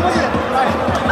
Vai,